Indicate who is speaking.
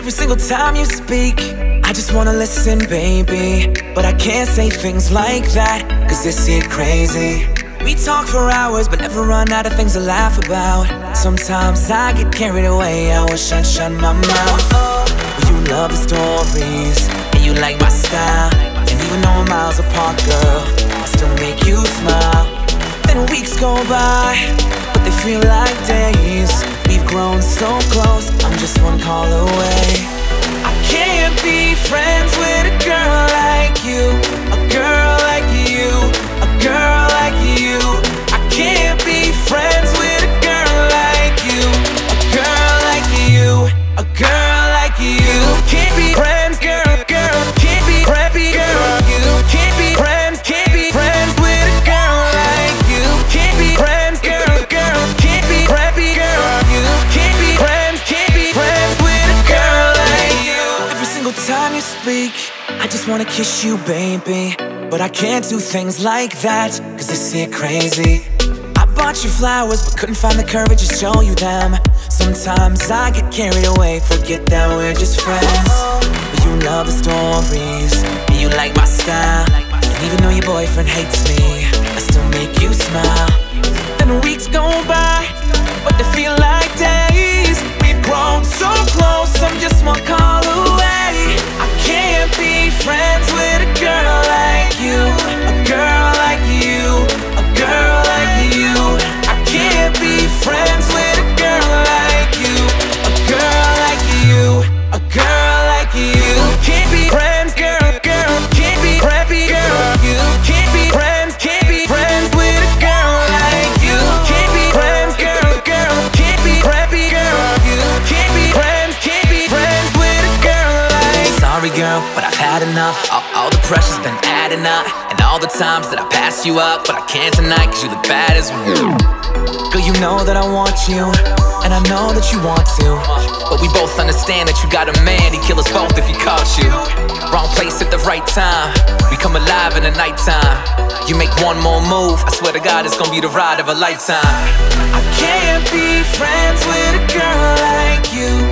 Speaker 1: Every single time you speak, I just wanna listen, baby. But I can't say things like that, cause this shit crazy. We talk for hours, but never run out of things to laugh about. Sometimes I get carried away, I wish I'd shut my mouth. You love the stories, and you like my style. And even though we're miles apart, girl, I still make you smile. Then weeks go by, feel like days. We've grown so close, I'm just one call away. I can't be friends with a girl like you, a girl speak, I just wanna kiss you, baby. But I can't do things like that, cause this shit crazy. I bought you flowers, but couldn't find the courage to show you them. Sometimes I get carried away, forget that we're just friends. But you love the stories, and you like my style. And even though your boyfriend hates me, I still make you smile. Then weeks go by, Sorry, girl, but I've had enough. All, all the pressure's been adding up, and all the times that I passed you up, but I can't tonight 'cause you look bad as well. Girl, you know that I want you, and I know that you want to. But we both understand that you got a man, he'd kill us both if he caught you. Wrong place at the right time, we come alive in the nighttime. You make one more move, I swear to God, it's gonna be the ride of a lifetime. I can't be friends with a girl like you,